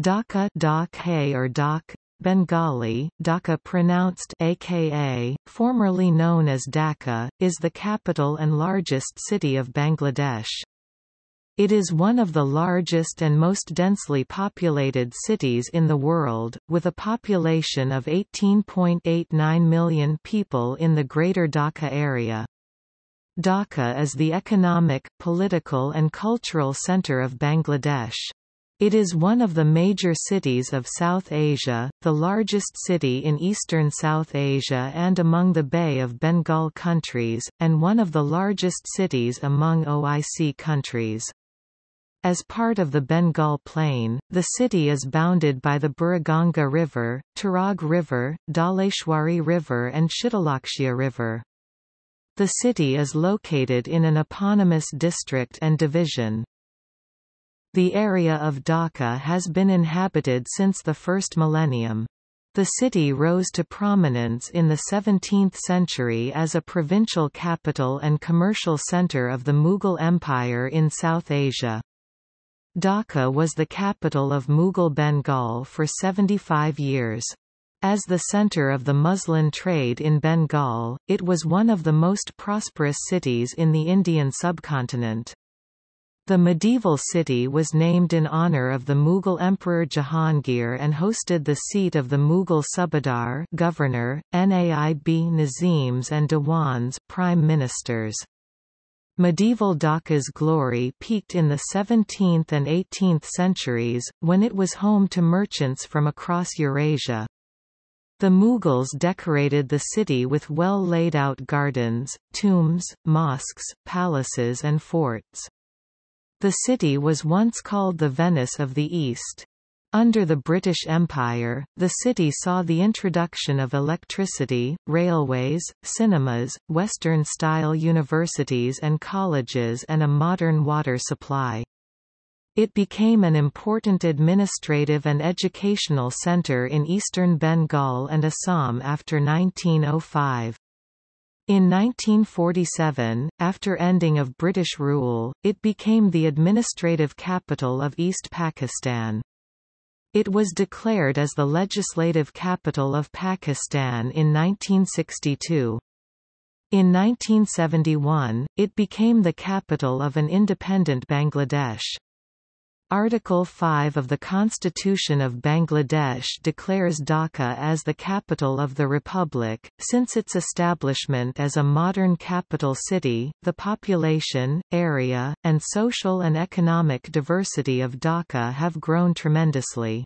Dhaka Dhaka or Dak, Bengali, Dhaka pronounced aka, formerly known as Dacca, is the capital and largest city of Bangladesh. It is one of the largest and most densely populated cities in the world, with a population of 18.89 million people in the Greater Dhaka area. Dhaka is the economic, political and cultural centre of Bangladesh. It is one of the major cities of South Asia, the largest city in eastern South Asia and among the Bay of Bengal countries, and one of the largest cities among OIC countries. As part of the Bengal Plain, the city is bounded by the Buriganga River, Turag River, Dhaleshwari River and Shitalakshya River. The city is located in an eponymous district and division. The area of Dhaka has been inhabited since the first millennium. The city rose to prominence in the 17th century as a provincial capital and commercial centre of the Mughal Empire in South Asia. Dhaka was the capital of Mughal Bengal for 75 years. As the center of the muslin trade in Bengal, it was one of the most prosperous cities in the Indian subcontinent. The medieval city was named in honor of the Mughal Emperor Jahangir and hosted the seat of the Mughal Subadar governor, Naib Nazims and Diwans prime ministers. Medieval Dhaka's glory peaked in the 17th and 18th centuries, when it was home to merchants from across Eurasia. The Mughals decorated the city with well laid out gardens, tombs, mosques, palaces and forts. The city was once called the Venice of the East. Under the British Empire, the city saw the introduction of electricity, railways, cinemas, Western-style universities and colleges and a modern water supply. It became an important administrative and educational centre in eastern Bengal and Assam after 1905. In 1947, after ending of British rule, it became the administrative capital of East Pakistan. It was declared as the legislative capital of Pakistan in 1962. In 1971, it became the capital of an independent Bangladesh. Article 5 of the Constitution of Bangladesh declares Dhaka as the capital of the Republic. Since its establishment as a modern capital city, the population, area, and social and economic diversity of Dhaka have grown tremendously.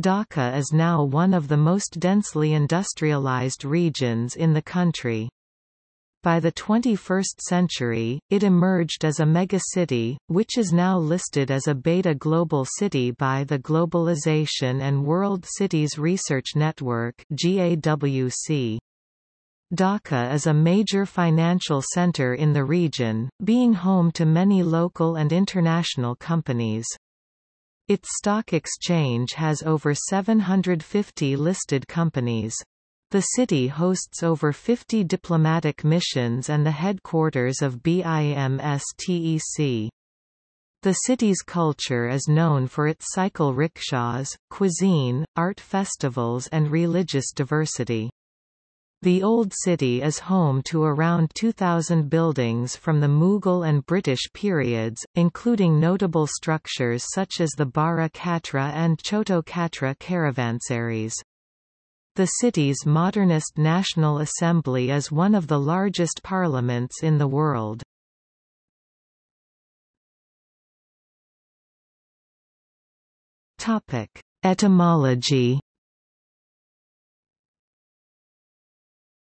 Dhaka is now one of the most densely industrialized regions in the country. By the 21st century, it emerged as a megacity, which is now listed as a Beta Global City by the Globalization and World Cities Research Network GAWC. Dhaka is a major financial center in the region, being home to many local and international companies. Its stock exchange has over 750 listed companies. The city hosts over 50 diplomatic missions and the headquarters of BIMSTEC. The city's culture is known for its cycle rickshaws, cuisine, art festivals and religious diversity. The Old City is home to around 2,000 buildings from the Mughal and British periods, including notable structures such as the Bara Katra and Choto Katra caravansaries. The city's modernist National Assembly is one of the largest parliaments in the world. Topic: Etymology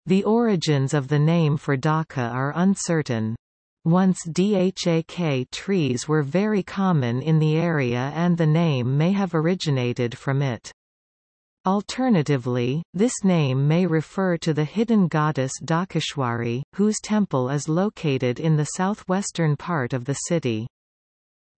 The origins of the name for Dhaka are uncertain. Once dhak trees were very common in the area and the name may have originated from it. Alternatively, this name may refer to the hidden goddess Dhakeshwari, whose temple is located in the southwestern part of the city.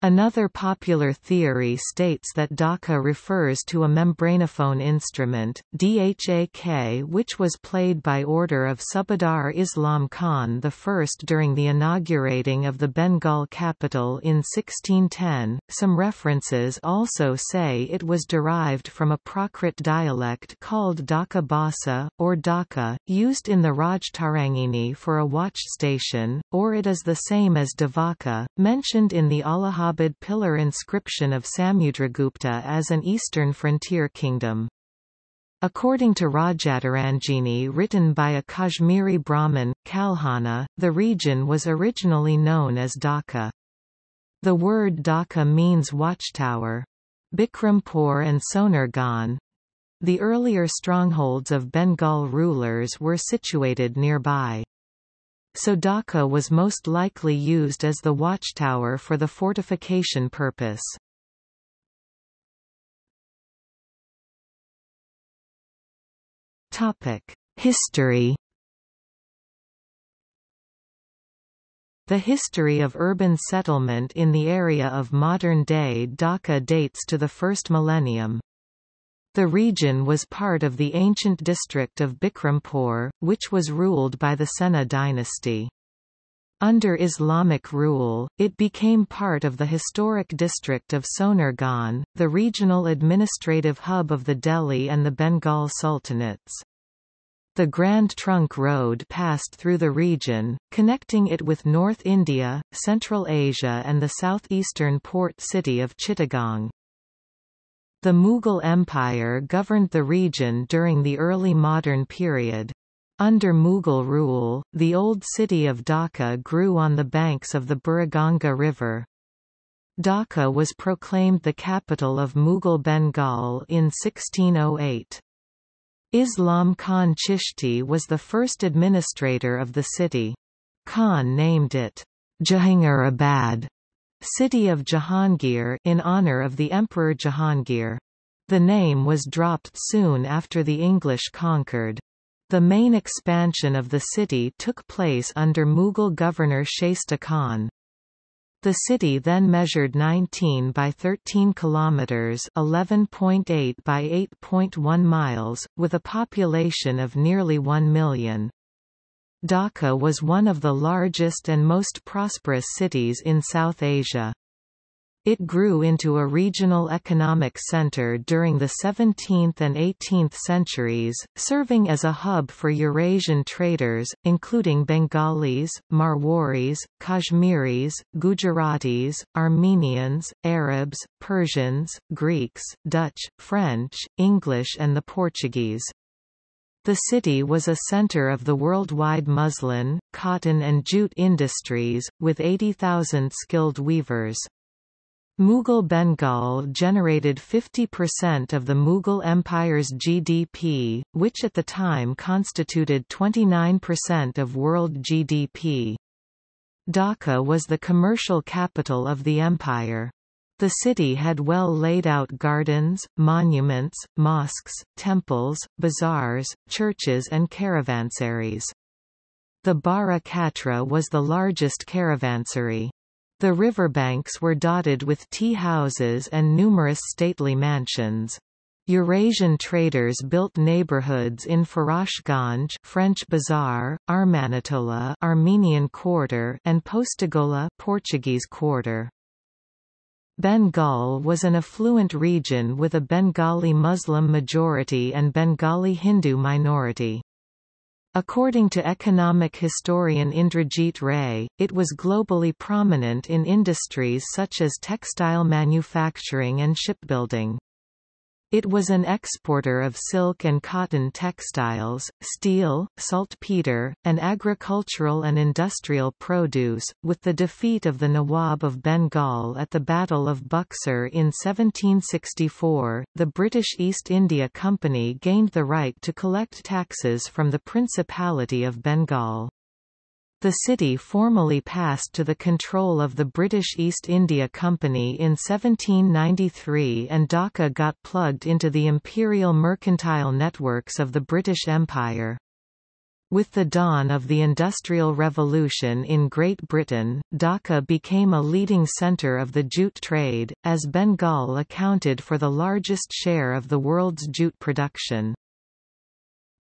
Another popular theory states that Dhaka refers to a membranophone instrument, dhak which was played by order of Subadar Islam Khan I during the inaugurating of the Bengal capital in 1610. Some references also say it was derived from a Prakrit dialect called Dhaka Bhasa, or Dhaka, used in the Rajatarangini for a watch station, or it is the same as Devaka, mentioned in the Allahabad Allahabad pillar inscription of Samudragupta as an eastern frontier kingdom. According to Rajatarangini written by a Kashmiri Brahmin, Kalhana, the region was originally known as Dhaka. The word Dhaka means watchtower. Bikrampur and Sonargaon, the earlier strongholds of Bengal rulers were situated nearby so Dhaka was most likely used as the watchtower for the fortification purpose. History The history of urban settlement in the area of modern-day Dhaka dates to the first millennium. The region was part of the ancient district of Bikrampur, which was ruled by the Sena dynasty. Under Islamic rule, it became part of the historic district of Sonargaon, the regional administrative hub of the Delhi and the Bengal Sultanates. The Grand Trunk Road passed through the region, connecting it with North India, Central Asia and the southeastern port city of Chittagong. The Mughal Empire governed the region during the early modern period. Under Mughal rule, the old city of Dhaka grew on the banks of the Buriganga River. Dhaka was proclaimed the capital of Mughal Bengal in 1608. Islam Khan Chishti was the first administrator of the city. Khan named it Jahangirabad City of Jahangir in honor of the Emperor Jahangir. The name was dropped soon after the English conquered. The main expansion of the city took place under Mughal governor Shaista Khan. The city then measured 19 by 13 kilometers, 11.8 by 8.1 miles, with a population of nearly 1 million. Dhaka was one of the largest and most prosperous cities in South Asia. It grew into a regional economic center during the 17th and 18th centuries, serving as a hub for Eurasian traders, including Bengalis, Marwaris, Kashmiris, Gujaratis, Armenians, Arabs, Persians, Greeks, Dutch, French, English and the Portuguese. The city was a center of the worldwide muslin, cotton and jute industries, with 80,000 skilled weavers. Mughal Bengal generated 50% of the Mughal Empire's GDP, which at the time constituted 29% of world GDP. Dhaka was the commercial capital of the empire. The city had well laid out gardens, monuments, mosques, temples, bazaars, churches and caravansaries. The Bara Katra was the largest caravansary. The riverbanks were dotted with tea houses and numerous stately mansions. Eurasian traders built neighborhoods in Farashganj French Bazaar, Armanitola Armenian Quarter and Postigola Portuguese Quarter. Bengal was an affluent region with a Bengali Muslim majority and Bengali Hindu minority. According to economic historian Indrajit Ray, it was globally prominent in industries such as textile manufacturing and shipbuilding. It was an exporter of silk and cotton textiles, steel, saltpeter, and agricultural and industrial produce. With the defeat of the Nawab of Bengal at the Battle of Buxar in 1764, the British East India Company gained the right to collect taxes from the Principality of Bengal. The city formally passed to the control of the British East India Company in 1793 and Dhaka got plugged into the imperial mercantile networks of the British Empire. With the dawn of the Industrial Revolution in Great Britain, Dhaka became a leading centre of the jute trade, as Bengal accounted for the largest share of the world's jute production.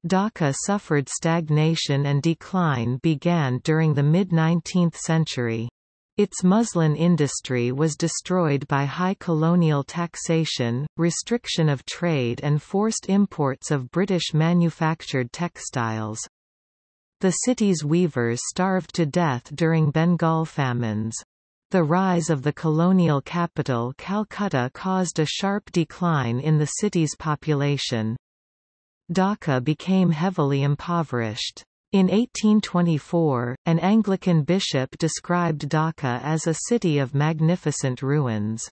Dhaka suffered stagnation and decline began during the mid-19th century. Its muslin industry was destroyed by high colonial taxation, restriction of trade and forced imports of British manufactured textiles. The city's weavers starved to death during Bengal famines. The rise of the colonial capital Calcutta caused a sharp decline in the city's population. Dhaka became heavily impoverished. In 1824, an Anglican bishop described Dhaka as a city of magnificent ruins.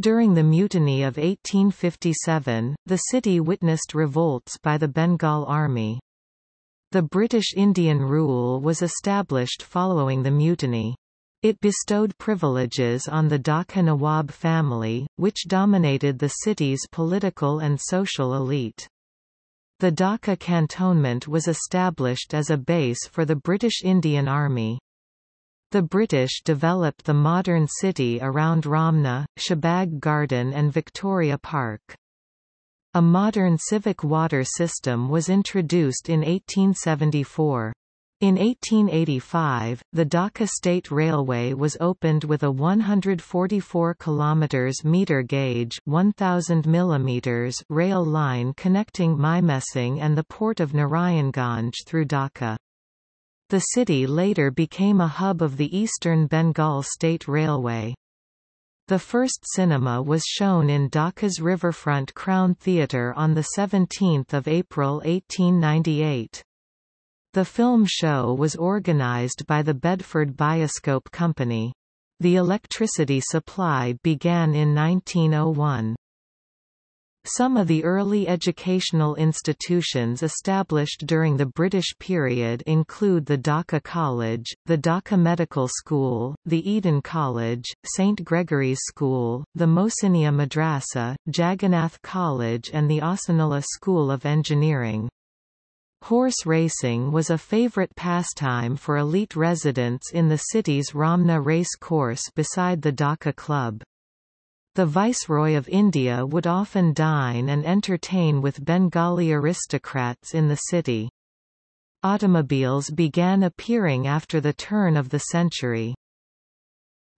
During the Mutiny of 1857, the city witnessed revolts by the Bengal Army. The British Indian rule was established following the mutiny. It bestowed privileges on the Dhaka Nawab family, which dominated the city's political and social elite. The Dhaka cantonment was established as a base for the British Indian Army. The British developed the modern city around Ramna, Shahbag Garden and Victoria Park. A modern civic water system was introduced in 1874. In 1885, the Dhaka State Railway was opened with a 144 km meter gauge 1000 mm rail line connecting Mymensingh and the port of Narayanganj through Dhaka. The city later became a hub of the Eastern Bengal State Railway. The first cinema was shown in Dhaka's riverfront Crown Theatre on 17 April 1898. The film show was organized by the Bedford Bioscope Company. The electricity supply began in 1901. Some of the early educational institutions established during the British period include the Dhaka College, the Dhaka Medical School, the Eden College, St Gregory's School, the Mohsiniya Madrasa, Jagannath College and the Ahsanullah School of Engineering. Horse racing was a favourite pastime for elite residents in the city's Ramna race course beside the Dhaka Club. The Viceroy of India would often dine and entertain with Bengali aristocrats in the city. Automobiles began appearing after the turn of the century.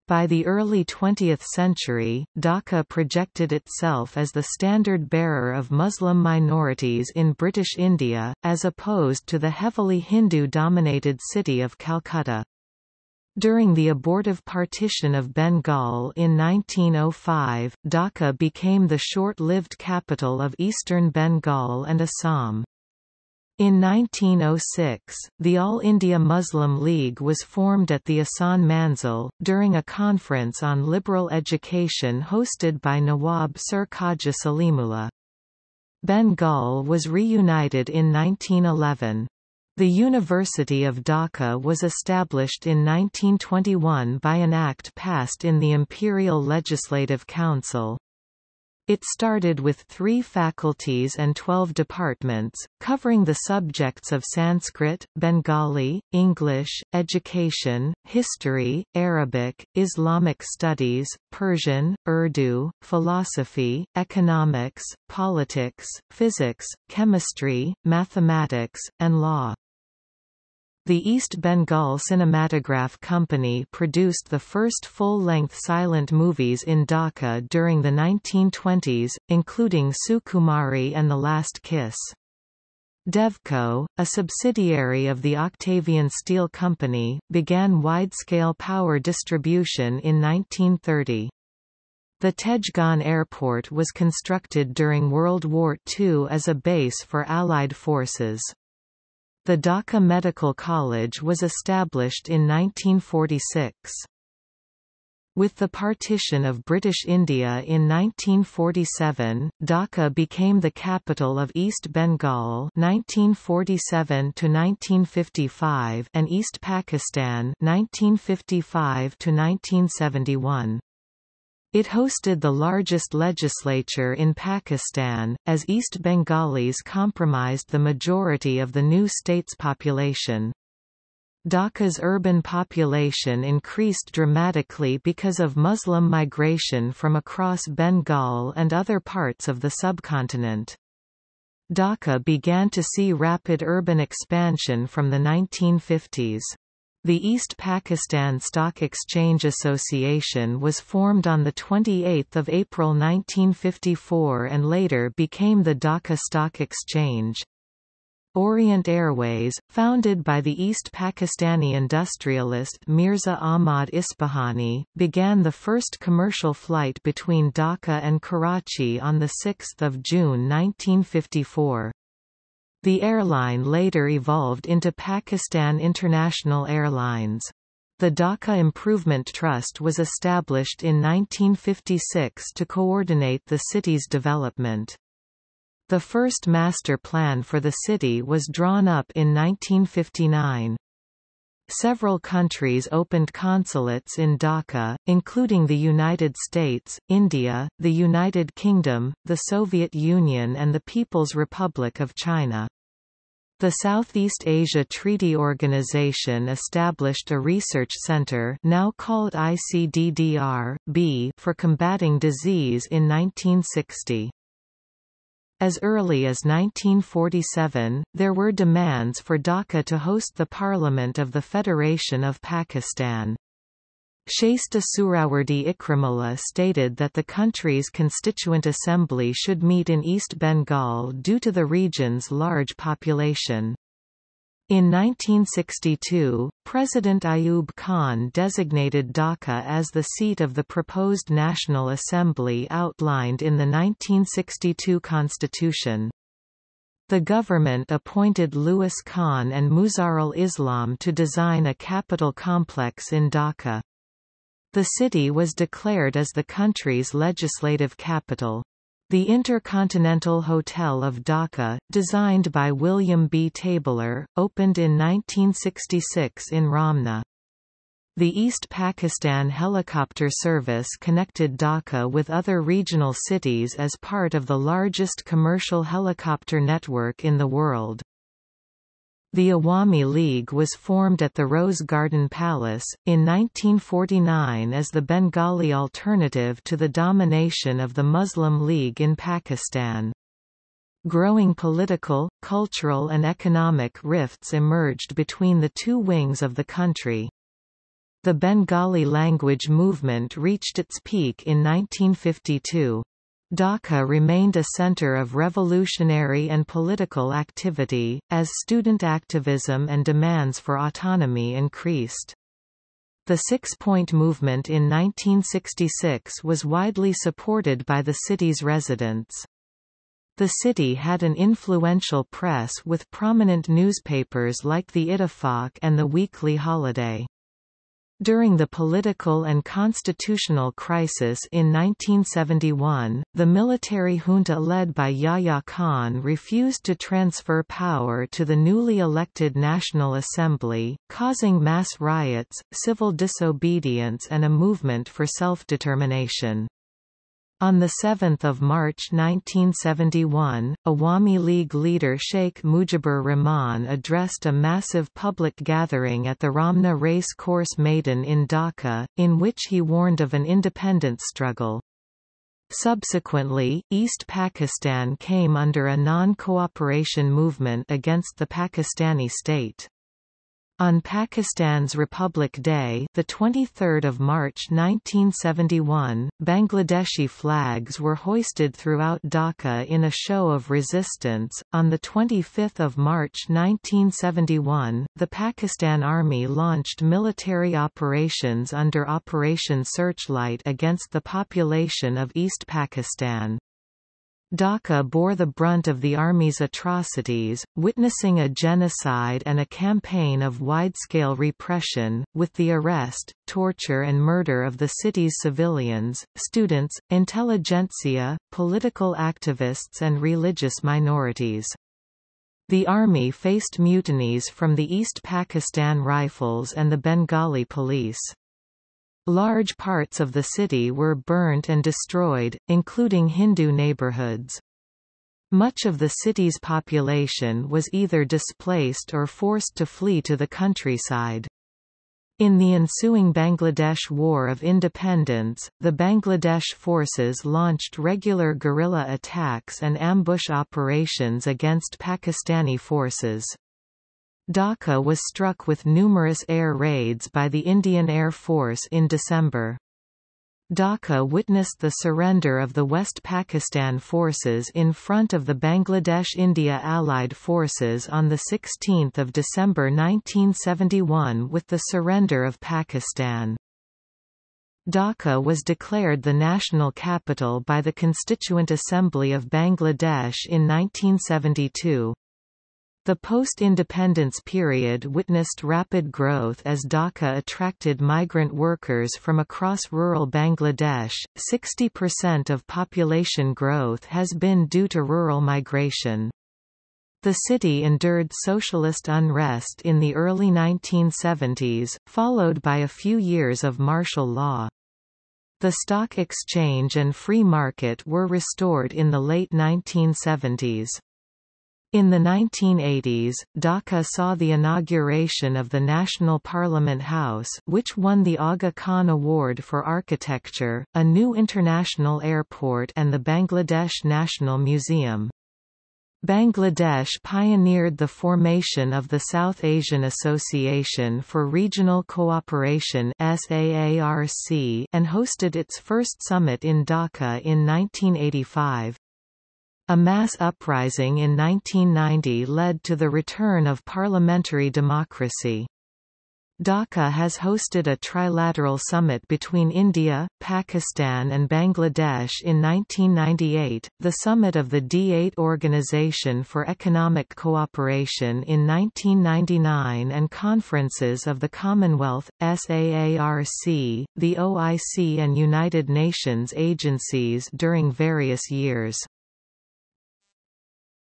By the early 20th century, Dhaka projected itself as the standard bearer of Muslim minorities in British India, as opposed to the heavily Hindu-dominated city of Calcutta. During the abortive partition of Bengal in 1905, Dhaka became the short-lived capital of eastern Bengal and Assam. In 1906, the All India Muslim League was formed at the Ahsan Manzil, during a conference on liberal education hosted by Nawab Sir Khwaja Salimullah. Bengal was reunited in 1911. The University of Dhaka was established in 1921 by an act passed in the Imperial Legislative Council. It started with three faculties and twelve departments, covering the subjects of Sanskrit, Bengali, English, education, history, Arabic, Islamic studies, Persian, Urdu, philosophy, economics, politics, physics, chemistry, mathematics, and law. The East Bengal Cinematograph Company produced the first full-length silent movies in Dhaka during the 1920s, including Sukumari and The Last Kiss. Devco, a subsidiary of the Octavius Steel Company, began wide-scale power distribution in 1930. The Tejgaon Airport was constructed during World War II as a base for Allied forces. The Dhaka Medical College was established in 1946. With the partition of British India in 1947, Dhaka became the capital of East Bengal 1947 1955 and East Pakistan 1955 1971. It hosted the largest legislature in Pakistan, as East Bengalis comprised the majority of the new state's population. Dhaka's urban population increased dramatically because of Muslim migration from across Bengal and other parts of the subcontinent. Dhaka began to see rapid urban expansion from the 1950s. The East Pakistan Stock Exchange Association was formed on 28 April 1954 and later became the Dhaka Stock Exchange. Orient Airways, founded by the East Pakistani industrialist Mirza Ahmad Ispahani, began the first commercial flight between Dhaka and Karachi on 6 June 1954. The airline later evolved into Pakistan International Airlines. The Dhaka Improvement Trust was established in 1956 to coordinate the city's development. The first master plan for the city was drawn up in 1959. Several countries opened consulates in Dhaka, including the United States, India, the United Kingdom, the Soviet Union and the People's Republic of China. The Southeast Asia Treaty Organization established a research center now called ICDDR-B for combating disease in 1960. As early as 1947, there were demands for Dhaka to host the Parliament of the Federation of Pakistan. Shaista Suhrawardy Ikramullah stated that the country's constituent assembly should meet in East Bengal due to the region's large population. In 1962, President Ayub Khan designated Dhaka as the seat of the proposed National Assembly outlined in the 1962 constitution. The government appointed Louis Kahn and Muzharul Islam to design a capital complex in Dhaka. The city was declared as the country's legislative capital. The Intercontinental Hotel of Dhaka, designed by William B. Tabler, opened in 1966 in Ramna. The East Pakistan Helicopter Service connected Dhaka with other regional cities as part of the largest commercial helicopter network in the world. The Awami League was formed at the Rose Garden Palace, in 1949 as the Bengali alternative to the domination of the Muslim League in Pakistan. Growing political, cultural and economic rifts emerged between the two wings of the country. The Bengali language movement reached its peak in 1952. Dhaka remained a center of revolutionary and political activity, as student activism and demands for autonomy increased. The Six-Point Movement in 1966 was widely supported by the city's residents. The city had an influential press with prominent newspapers like the Ittefaq and the Weekly Holiday. During the political and constitutional crisis in 1971, the military junta led by Yahya Khan refused to transfer power to the newly elected National Assembly, causing mass riots, civil disobedience and a movement for self-determination. On 7 March 1971, Awami League leader Sheikh Mujibur Rahman addressed a massive public gathering at the Ramna Race Course Maidan in Dhaka, in which he warned of an independence struggle. Subsequently, East Pakistan came under a non-cooperation movement against the Pakistani state. On Pakistan's Republic Day, the 23rd of March 1971, Bangladeshi flags were hoisted throughout Dhaka in a show of resistance. On the 25th of March 1971, the Pakistan Army launched military operations under Operation Searchlight against the population of East Pakistan. Dhaka bore the brunt of the Army's atrocities, witnessing a genocide and a campaign of wide-scale repression, with the arrest, torture and murder of the city's civilians, students, intelligentsia, political activists and religious minorities. The army faced mutinies from the East Pakistan Rifles and the Bengali police. Large parts of the city were burnt and destroyed, including Hindu neighborhoods. Much of the city's population was either displaced or forced to flee to the countryside. In the ensuing Bangladesh War of Independence, the Bangladesh forces launched regular guerrilla attacks and ambush operations against Pakistani forces. Dhaka was struck with numerous air raids by the Indian Air Force in December. Dhaka witnessed the surrender of the West Pakistan forces in front of the Bangladesh-India Allied forces on 16 December 1971 with the surrender of Pakistan. Dhaka was declared the national capital by the Constituent Assembly of Bangladesh in 1972. The post-independence period witnessed rapid growth as Dhaka attracted migrant workers from across rural Bangladesh. 60% of population growth has been due to rural migration. The city endured socialist unrest in the early 1970s, followed by a few years of martial law. The stock exchange and free market were restored in the late 1970s. In the 1980s, Dhaka saw the inauguration of the National Parliament House which won the Aga Khan Award for Architecture, a new international airport and the Bangladesh National Museum. Bangladesh pioneered the formation of the South Asian Association for Regional Cooperation and hosted its first summit in Dhaka in 1985. A mass uprising in 1990 led to the return of parliamentary democracy. Dhaka has hosted a trilateral summit between India, Pakistan and Bangladesh in 1998, the summit of the D8 Organization for Economic Cooperation in 1999 and conferences of the Commonwealth, SAARC, the OIC and United Nations agencies during various years.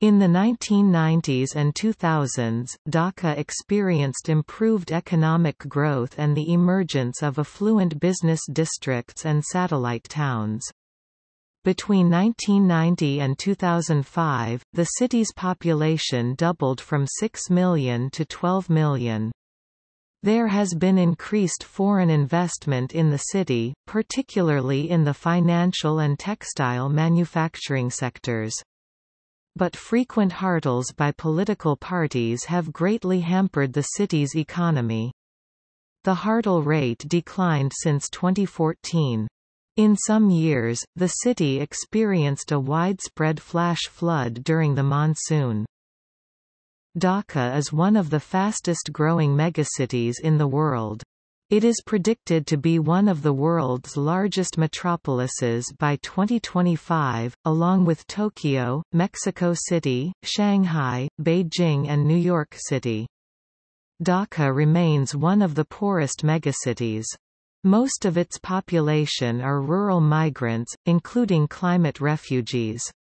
In the 1990s and 2000s, Dhaka experienced improved economic growth and the emergence of affluent business districts and satellite towns. Between 1990 and 2005, the city's population doubled from 6 million to 12 million. There has been increased foreign investment in the city, particularly in the financial and textile manufacturing sectors but frequent hurdles by political parties have greatly hampered the city's economy. The hurdle rate declined since 2014. In some years, the city experienced a widespread flash flood during the monsoon. Dhaka is one of the fastest growing megacities in the world. It is predicted to be one of the world's largest metropolises by 2025, along with Tokyo, Mexico City, Shanghai, Beijing and New York City. Dhaka remains one of the poorest megacities. Most of its population are rural migrants, including climate refugees.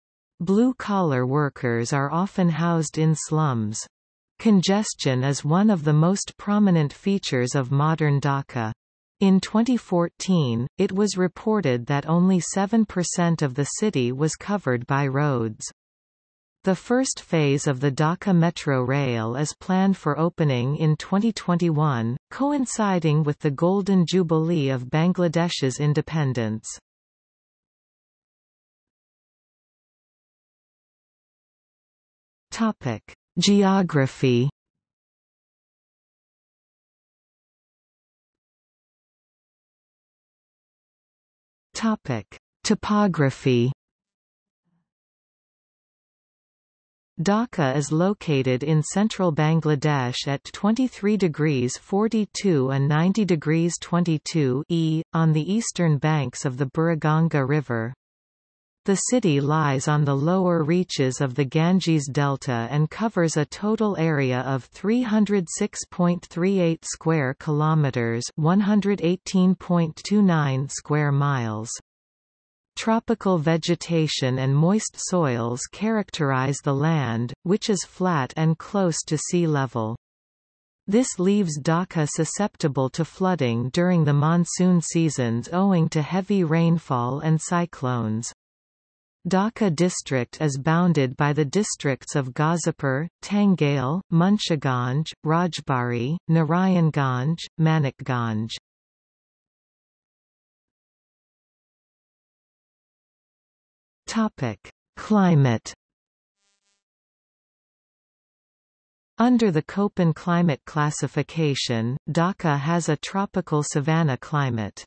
Blue-collar workers are often housed in slums. Congestion is one of the most prominent features of modern Dhaka. In 2014, it was reported that only 7% of the city was covered by roads. The first phase of the Dhaka Metro Rail is planned for opening in 2021, coinciding with the Golden Jubilee of Bangladesh's independence. Topic. Geography Topic: Topography. Dhaka is located in central Bangladesh at 23 degrees 42 and 90 degrees 22 e, on the eastern banks of the Buriganga River. The city lies on the lower reaches of the Ganges Delta and covers a total area of 306.38 square kilometers, 118.29 square miles. Tropical vegetation and moist soils characterize the land, which is flat and close to sea level. This leaves Dhaka susceptible to flooding during the monsoon seasons owing to heavy rainfall and cyclones. Dhaka district is bounded by the districts of Ghazipur, Tangail, Munshiganj, Rajbari, Narayanganj, Manikganj. Topic: Climate Under the Köppen climate classification, Dhaka has a tropical savanna climate.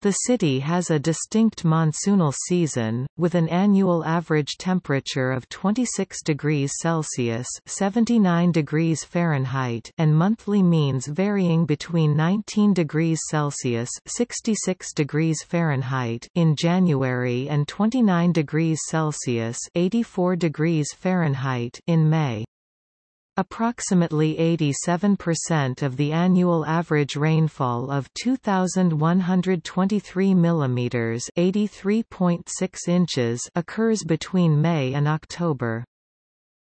The city has a distinct monsoonal season, with an annual average temperature of 26 degrees Celsius 79 degrees Fahrenheit and monthly means varying between 19 degrees Celsius 66 degrees Fahrenheit in January and 29 degrees Celsius 84 degrees Fahrenheit in May. Approximately 87% of the annual average rainfall of 2123 mm (83.6 inches) occurs between May and October.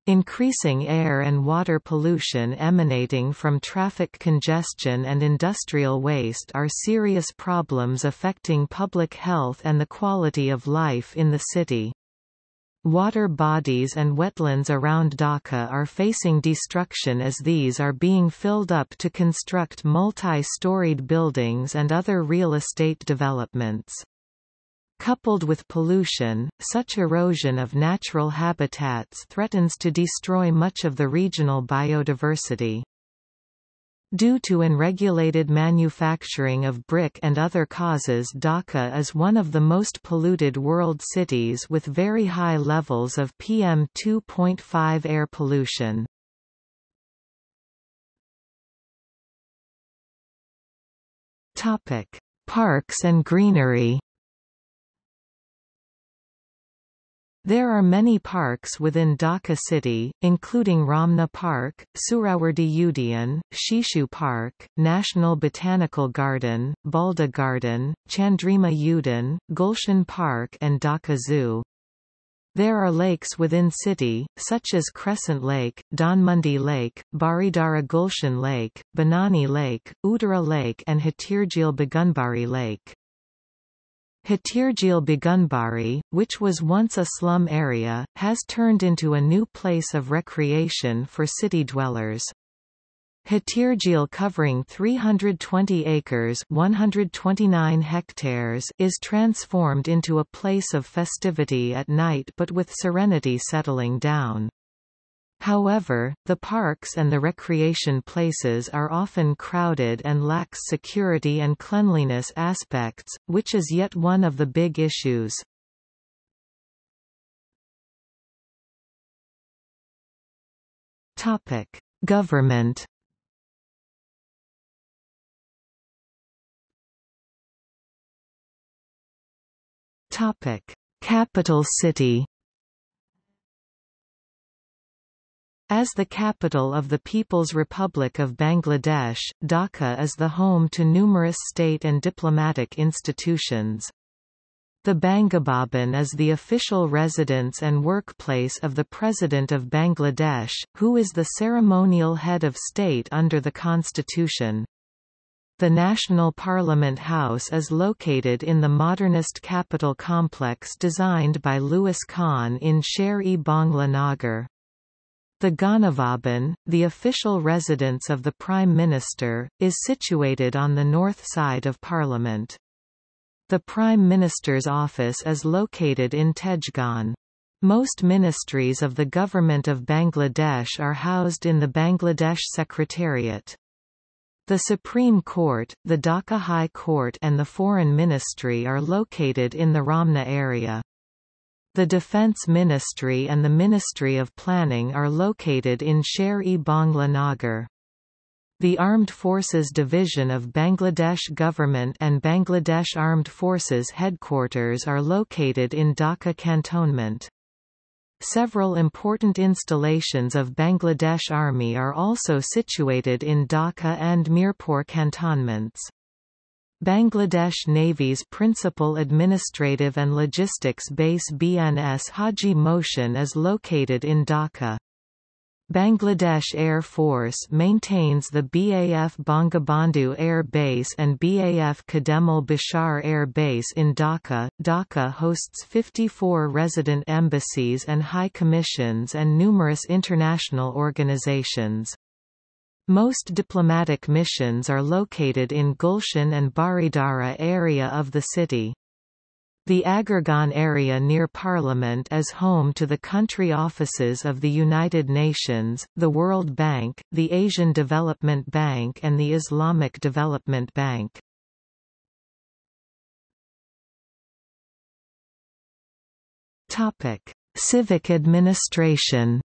Increasing air and water pollution emanating from traffic congestion and industrial waste are serious problems affecting public health and the quality of life in the city. Water bodies and wetlands around Dhaka are facing destruction as these are being filled up to construct multi-storied buildings and other real estate developments. Coupled with pollution, such erosion of natural habitats threatens to destroy much of the regional biodiversity. Due to unregulated manufacturing of brick and other causes Dhaka is one of the most polluted world cities with very high levels of PM2.5 air pollution. Parks and greenery There are many parks within Dhaka city, including Ramna Park, Suhrawardi Udyan, Shishu Park, National Botanical Garden, Balda Garden, Chandrima Udyan, Gulshan Park and Dhaka Zoo. There are lakes within city, such as Crescent Lake, Dhanmondi Lake, Baridhara Gulshan Lake, Banani Lake, Uttara Lake and Hatirjheel Begunbari Lake. Hatirjheel Begunbari, which was once a slum area, has turned into a new place of recreation for city dwellers. Hatirjheel covering 320 acres 129 hectares is transformed into a place of festivity at night but with serenity settling down. However, the parks and the recreation places are often crowded and lacks security and cleanliness aspects, which is yet one of the big issues. Topic: Government. Topic: Capital city. As the capital of the People's Republic of Bangladesh, Dhaka is the home to numerous state and diplomatic institutions. The Bangabhavan is the official residence and workplace of the President of Bangladesh, who is the ceremonial head of state under the constitution. The National Parliament House is located in the modernist capital complex designed by Louis Kahn in Sher-e-Bangla Nagar. The Ganabhaban, the official residence of the Prime Minister, is situated on the north side of Parliament. The Prime Minister's office is located in Tejgaon. Most ministries of the Government of Bangladesh are housed in the Bangladesh Secretariat. The Supreme Court, the Dhaka High Court and the Foreign Ministry are located in the Ramna area. The Defence Ministry and the Ministry of Planning are located in Sher-e-Bangla Nagar. The Armed Forces Division of Bangladesh Government and Bangladesh Armed Forces headquarters are located in Dhaka Cantonment. Several important installations of Bangladesh Army are also situated in Dhaka and Mirpur cantonments. Bangladesh Navy's principal administrative and logistics base BNS Haji Mohsin is located in Dhaka. Bangladesh Air Force maintains the BAF Bangabandhu Air Base and BAF Khademul Bashar Air Base in Dhaka. Dhaka hosts 54 resident embassies and high commissions and numerous international organizations. Most diplomatic missions are located in Gulshan and Baridhara area of the city. The Agargaon area near Parliament is home to the country offices of the United Nations, the World Bank, the Asian Development Bank and the Islamic Development Bank. Civic administration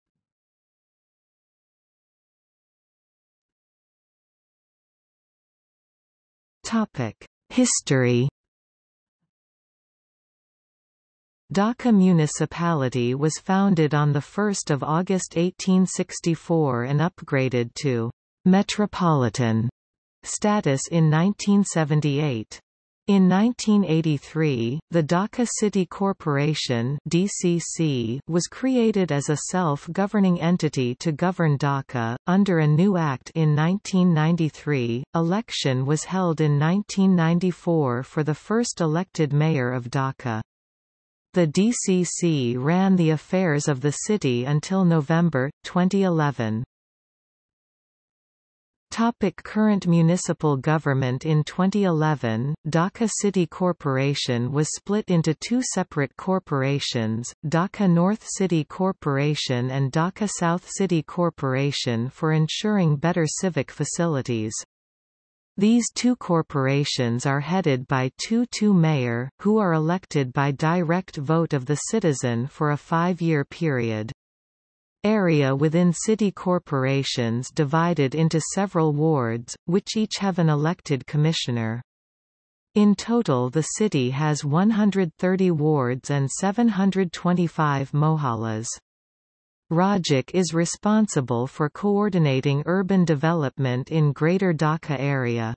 History Dhaka municipality was founded on 1 August 1864 and upgraded to «metropolitan» status in 1978. In 1983, the Dhaka City Corporation (DCC) was created as a self-governing entity to govern Dhaka. Under a new act in 1993, election was held in 1994 for the first elected mayor of Dhaka. The DCC ran the affairs of the city until November, 2011. Topic current municipal government In 2011, Dhaka City Corporation was split into two separate corporations, Dhaka North City Corporation and Dhaka South City Corporation for ensuring better civic facilities. These two corporations are headed by two-two mayor, who are elected by direct vote of the citizen for a five-year period. Area within city corporations divided into several wards, which each have an elected commissioner. In total the city has 130 wards and 725 mohallas. RAJUK is responsible for coordinating urban development in Greater Dhaka area.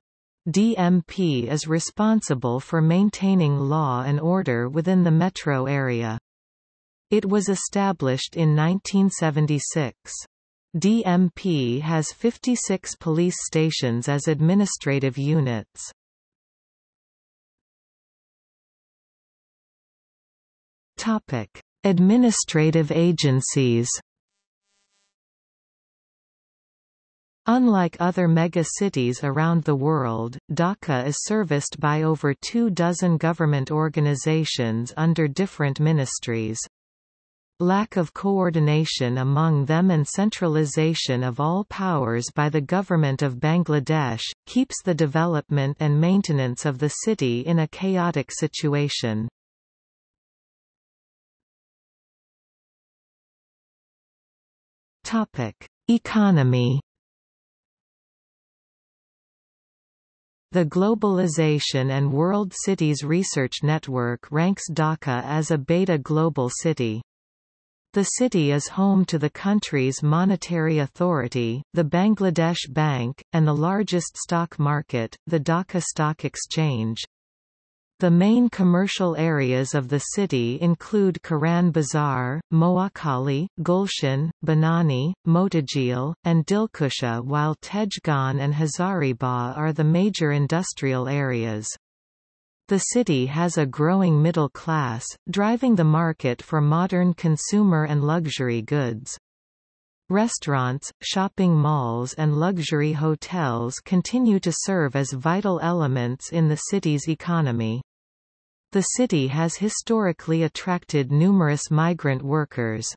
DMP is responsible for maintaining law and order within the metro area. It was established in 1976. DMP has 56 police stations as administrative units. Topic: Administrative agencies Unlike other mega-cities around the world, Dhaka is serviced by over two dozen government organizations under different ministries. Lack of coordination among them and centralization of all powers by the government of Bangladesh, keeps the development and maintenance of the city in a chaotic situation. Economy. The Globalization and World Cities Research Network ranks Dhaka as a beta global city. The city is home to the country's monetary authority, the Bangladesh Bank, and the largest stock market, the Dhaka Stock Exchange. The main commercial areas of the city include Karwan Bazar, Mohakhali, Gulshan, Banani, Motijheel, and Dilkusha while Tejgaon and Hazaribagh are the major industrial areas. The city has a growing middle class, driving the market for modern consumer and luxury goods. Restaurants, shopping malls and luxury hotels continue to serve as vital elements in the city's economy. The city has historically attracted numerous migrant workers.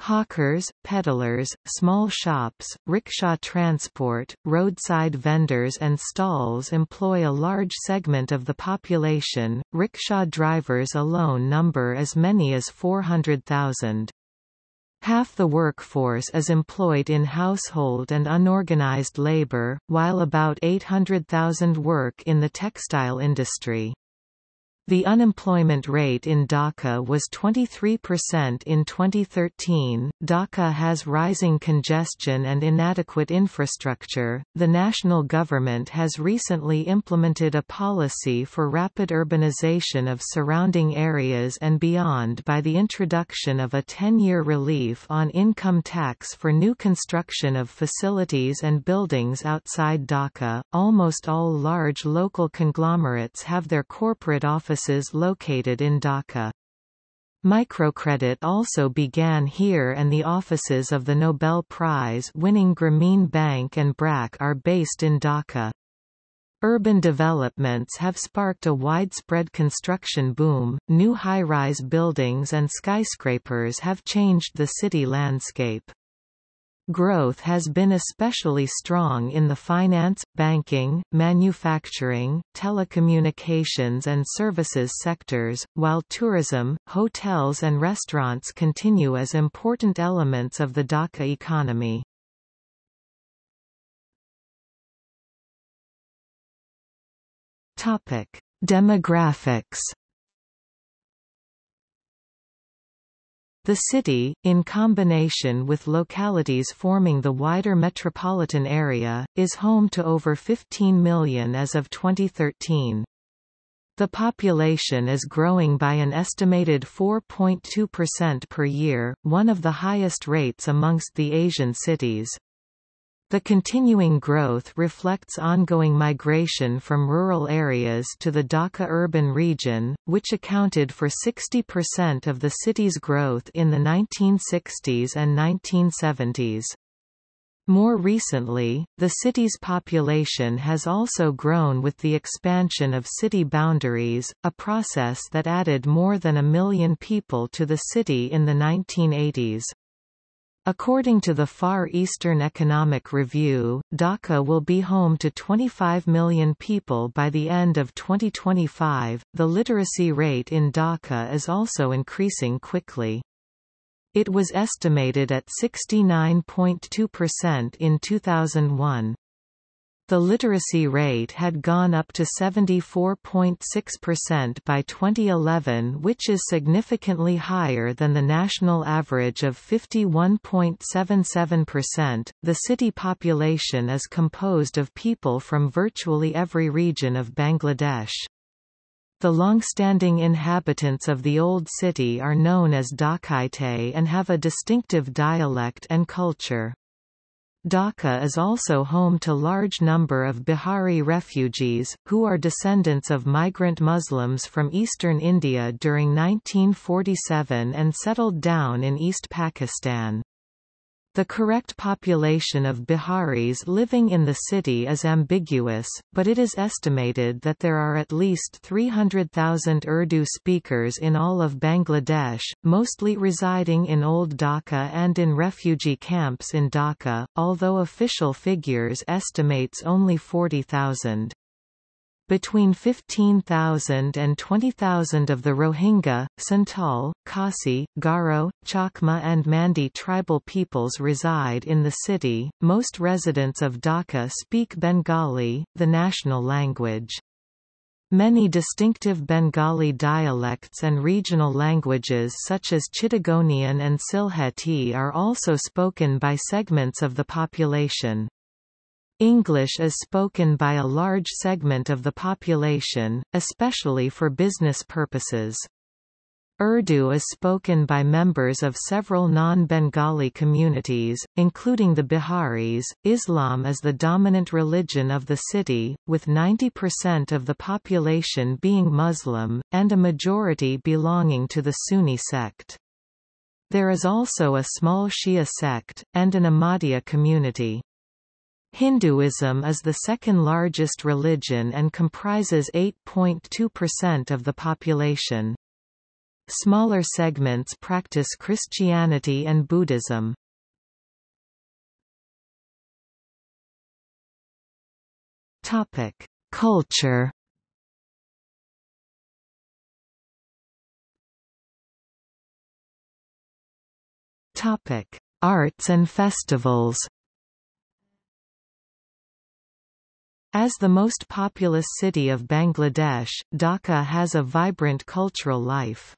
Hawkers, peddlers, small shops, rickshaw transport, roadside vendors and stalls employ a large segment of the population. Rickshaw drivers alone number as many as 400,000. Half the workforce is employed in household and unorganized labor, while about 800,000 work in the textile industry. The unemployment rate in Dhaka was 23% in 2013. Dhaka has rising congestion and inadequate infrastructure. The national government has recently implemented a policy for rapid urbanization of surrounding areas and beyond by the introduction of a 10 year relief on income tax for new construction of facilities and buildings outside Dhaka. Almost all large local conglomerates have their corporate offices offices located in Dhaka. Microcredit also began here and the offices of the Nobel Prize-winning Grameen Bank and BRAC are based in Dhaka. Urban developments have sparked a widespread construction boom, new high-rise buildings and skyscrapers have changed the city landscape. Growth has been especially strong in the finance, banking, manufacturing, telecommunications and services sectors, while tourism, hotels and restaurants continue as important elements of the Dhaka economy. Demographics The city, in combination with localities forming the wider metropolitan area, is home to over 15 million as of 2013. The population is growing by an estimated 4.2% per year, one of the highest rates amongst the Asian cities. The continuing growth reflects ongoing migration from rural areas to the Dhaka urban region, which accounted for 60% of the city's growth in the 1960s and 1970s. More recently, the city's population has also grown with the expansion of city boundaries, a process that added more than a million people to the city in the 1980s. According to the Far Eastern Economic Review, Dhaka will be home to 25 million people by the end of 2025. The literacy rate in Dhaka is also increasing quickly. It was estimated at 69.2% in 2001. The literacy rate had gone up to 74.6% by 2011 which is significantly higher than the national average of 51.77%. The city population is composed of people from virtually every region of Bangladesh. The long-standing inhabitants of the Old City are known as Dhakaite and have a distinctive dialect and culture. Dhaka is also home to large number of Bihari refugees, who are descendants of migrant Muslims from eastern India during 1947 and settled down in East Pakistan. The correct population of Biharis living in the city is ambiguous, but it is estimated that there are at least 300,000 Urdu speakers in all of Bangladesh, mostly residing in Old Dhaka and in refugee camps in Dhaka, although official figures estimates only 40,000. Between 15,000 and 20,000 of the Rohingya, Santal, Khasi, Garo, Chakma and Mandi tribal peoples reside in the city. Most residents of Dhaka speak Bengali, the national language. Many distinctive Bengali dialects and regional languages such as Chittagonian and Sylheti are also spoken by segments of the population. English is spoken by a large segment of the population, especially for business purposes. Urdu is spoken by members of several non-Bengali communities, including the Biharis. Islam is the dominant religion of the city, with 90% of the population being Muslim, and a majority belonging to the Sunni sect. There is also a small Shia sect, and an Ahmadiyya community. Hinduism is the second largest religion and comprises 8.2% of the population. Smaller segments practice Christianity and Buddhism. Topic: Culture. Topic: Arts and festivals. As the most populous city of Bangladesh, Dhaka has a vibrant cultural life.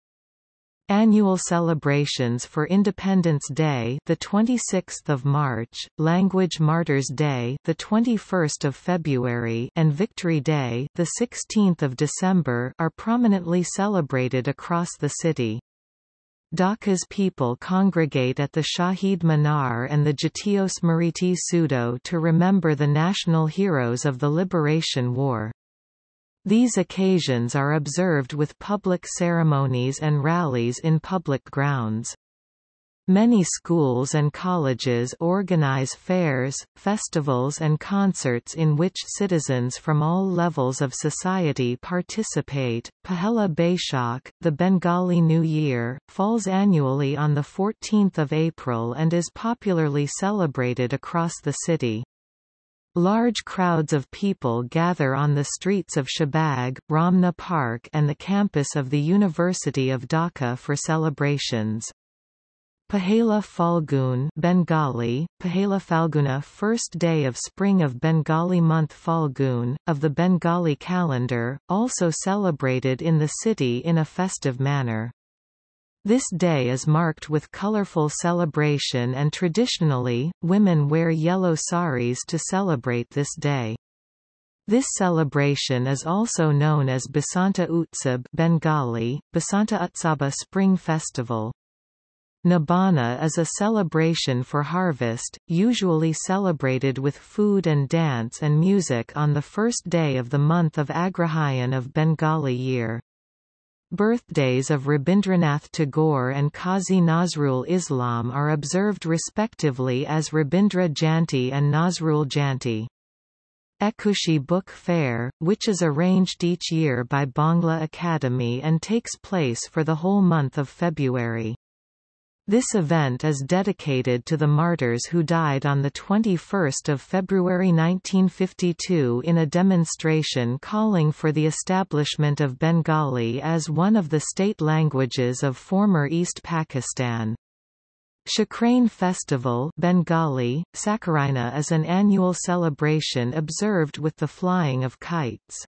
Annual celebrations for Independence Day, the 26th of March, Language Martyrs Day, the 21st of February, and Victory Day, the 16th of December, are prominently celebrated across the city. Dhaka's people congregate at the Shahid Minar and the Jatiya Smriti Soudho to remember the national heroes of the Liberation War. These occasions are observed with public ceremonies and rallies in public grounds. Many schools and colleges organize fairs, festivals and concerts in which citizens from all levels of society participate. Pahela Baishakh, the Bengali New Year, falls annually on the 14th of April and is popularly celebrated across the city. Large crowds of people gather on the streets of Shahbag, Ramna Park and the campus of the University of Dhaka for celebrations. Pahela Falgun Bengali, Pahela Falguna first day of spring of Bengali month Falgun, of the Bengali calendar, also celebrated in the city in a festive manner. This day is marked with colorful celebration and traditionally, women wear yellow saris to celebrate this day. This celebration is also known as Basanta Utsab Bengali, Basanta Utsaba Spring Festival. Nabana is a celebration for harvest, usually celebrated with food and dance and music on the first day of the month of Agrahayan of Bengali year. Birthdays of Rabindranath Tagore and Qazi Nazrul Islam are observed respectively as Rabindra Janti and Nazrul Janti. Ekushey Book Fair, which is arranged each year by Bangla Academy and takes place for the whole month of February. This event is dedicated to the martyrs who died on 21 February 1952 in a demonstration calling for the establishment of Bengali as one of the state languages of former East Pakistan. Shakrain Festival Bengali, Sakarina is an annual celebration observed with the flying of kites.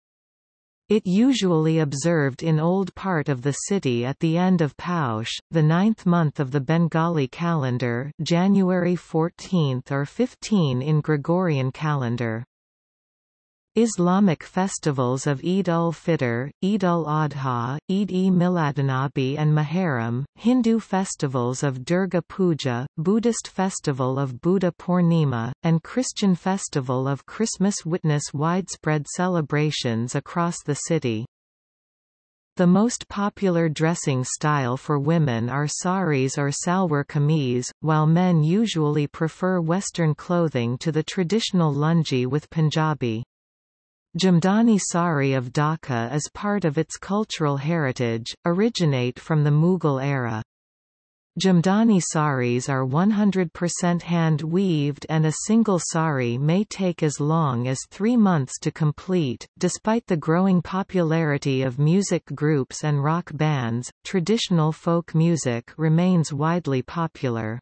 It usually observed in old part of the city at the end of Paush, the ninth month of the Bengali calendar January 14 or 15 in Gregorian calendar. Islamic festivals of Eid ul-Fitr, Eid ul-Adha, Eid-e-Miladanabi and Muharram, Hindu festivals of Durga Puja, Buddhist festival of Buddha Purnima, and Christian festival of Christmas witness widespread celebrations across the city. The most popular dressing style for women are saris or salwar kameez, while men usually prefer Western clothing to the traditional lungi with Punjabi. Jamdani sari of Dhaka as part of its cultural heritage, originate from the Mughal era. Jamdani saris are 100% hand-weaved and a single sari may take as long as three months to complete. Despite the growing popularity of music groups and rock bands, traditional folk music remains widely popular.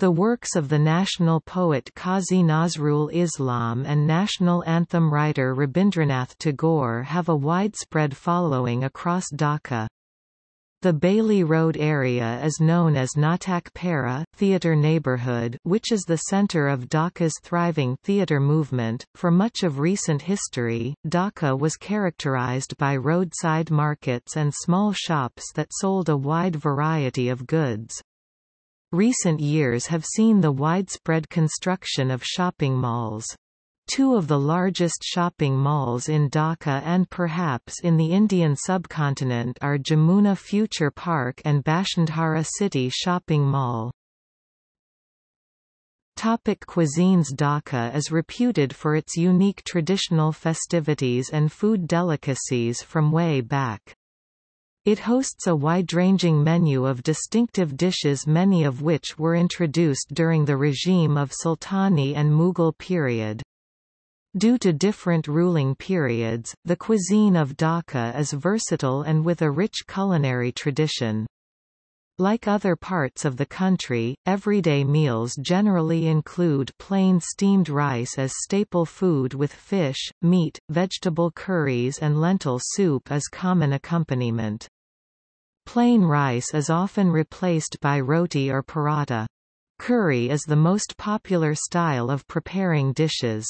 The works of the national poet Qazi Nazrul Islam and national anthem writer Rabindranath Tagore have a widespread following across Dhaka. The Bailey Road area is known as Natak Para theatre neighborhood, which is the center of Dhaka's thriving theatre movement. For much of recent history, Dhaka was characterized by roadside markets and small shops that sold a wide variety of goods. Recent years have seen the widespread construction of shopping malls. Two of the largest shopping malls in Dhaka and perhaps in the Indian subcontinent are Jamuna Future Park and Bashundhara City Shopping Mall. Topic cuisines Dhaka is reputed for its unique traditional festivities and food delicacies from way back. It hosts a wide-ranging menu of distinctive dishes many of which were introduced during the regime of Sultani and Mughal period. Due to different ruling periods, the cuisine of Dhaka is versatile and with a rich culinary tradition. Like other parts of the country, everyday meals generally include plain steamed rice as staple food with fish, meat, vegetable curries and lentil soup as common accompaniment. Plain rice is often replaced by roti or paratha. Curry is the most popular style of preparing dishes.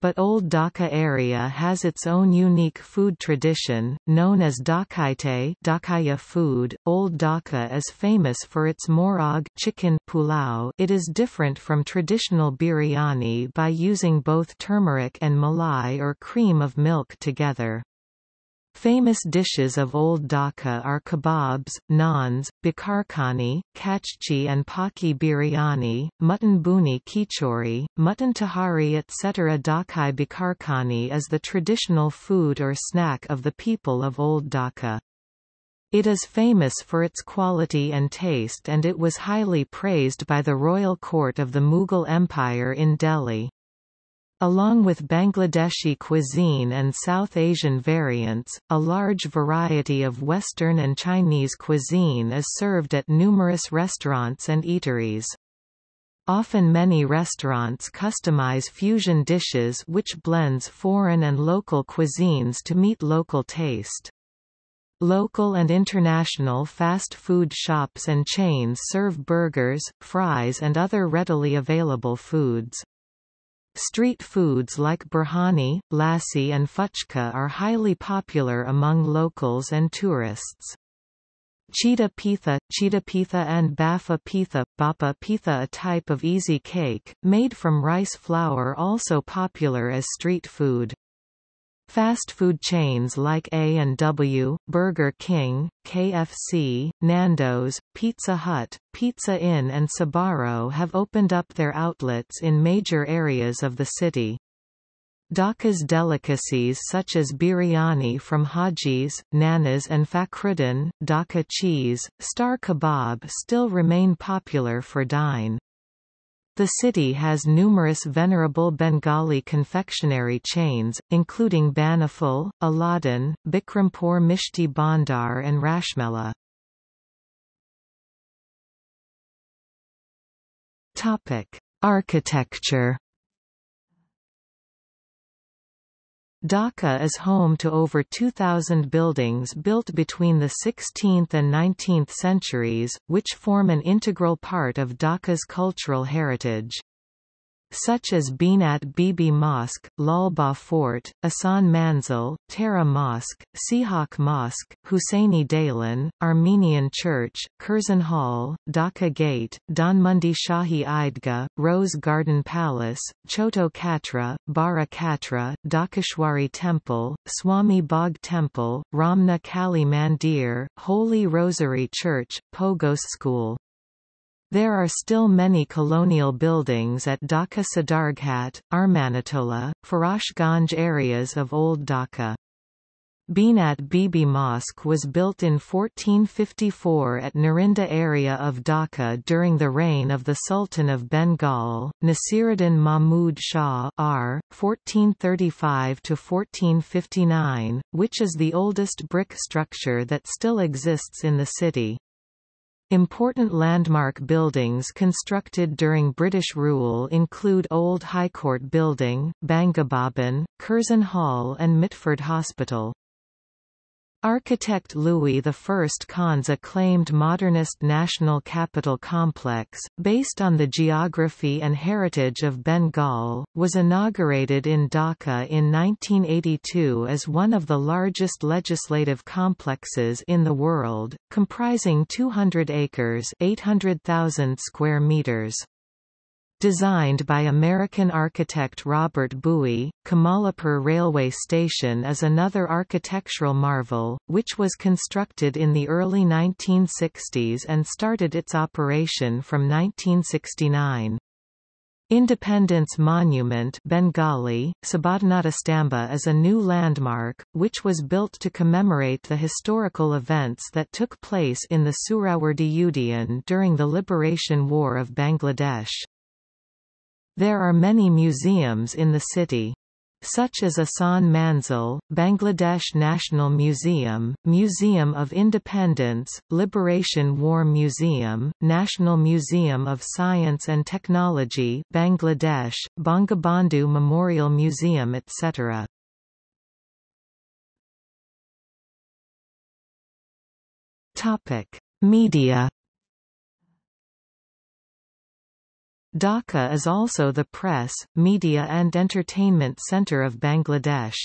But Old Dhaka area has its own unique food tradition, known as Dhakaite Dhakaya food. Old Dhaka is famous for its morag chicken pulao. It is different from traditional biryani by using both turmeric and malai or cream of milk together. Famous dishes of Old Dhaka are kebabs, naans, bakarkhani, kachchi and paki biryani, mutton buni kichori, mutton tahari etc. Dhakai bakarkhani is the traditional food or snack of the people of Old Dhaka. It is famous for its quality and taste and it was highly praised by the royal court of the Mughal Empire in Delhi. Along with Bangladeshi cuisine and South Asian variants, a large variety of Western and Chinese cuisine is served at numerous restaurants and eateries. Often many restaurants customize fusion dishes which blends foreign and local cuisines to meet local taste. Local and international fast food shops and chains serve burgers, fries and other readily available foods. Street foods like biryani, lassi and fuchka are highly popular among locals and tourists. Chita pitha, chita pitha and bafa pitha, bapa pitha a type of easy cake, made from rice flour also popular as street food. Fast food chains like A&W, Burger King, KFC, Nando's, Pizza Hut, Pizza Inn and Sbarro have opened up their outlets in major areas of the city. Dhaka's delicacies such as biryani from Hajis, Nanas and Fakhruddin, Dhaka cheese, star kebab still remain popular for dine. The city has numerous venerable Bengali confectionery chains, including Baniful, Aladdin, Bikrampur Mishti Bandar and Rasmela. Architecture Dhaka is home to over 2,000 buildings built between the 16th and 19th centuries, which form an integral part of Dhaka's cultural heritage such as Binat Bibi Mosque, Lalbagh Fort, Ahsan Manzil, Tara Mosque, Sihak Mosque, Husseini Dalan, Armenian Church, Curzon Hall, Dhaka Gate, Dhanmondi Shahi Eidgah, Rose Garden Palace, Choto Katra, Bara Katra, Dhakeshwari Temple, Swami Bagh Temple, Ramna Kali Mandir, Holy Rosary Church, Pogos School. There are still many colonial buildings at Dhaka Sadarghat, Armanitola, Farashganj areas of Old Dhaka. Binat Bibi Mosque was built in 1454 at Narinda area of Dhaka during the reign of the Sultan of Bengal, Nasiruddin Mahmud Shah R. 1435–1459, which is the oldest brick structure that still exists in the city. Important landmark buildings constructed during British rule include Old High Court Building, Bangabhaban, Curzon Hall and Mitford Hospital. Architect Louis I Kahn's acclaimed modernist National Capital Complex, based on the geography and heritage of Bengal, was inaugurated in Dhaka in 1982 as one of the largest legislative complexes in the world, comprising 200 acres 800,000 square meters. Designed by American architect Robert Boughey, Kamalapur Railway Station is another architectural marvel, which was constructed in the early 1960s and started its operation from 1969. Independence Monument Bengali, Sabodhnatastamba is a new landmark, which was built to commemorate the historical events that took place in the Suhrawardy Udyan during the Liberation War of Bangladesh. There are many museums in the city. such as Ahsan Manzil, Bangladesh National Museum, Museum of Independence, Liberation War Museum, National Museum of Science and Technology Bangladesh, Bangabandhu Memorial Museum etc. Media Dhaka is also the press, media and entertainment centre of Bangladesh.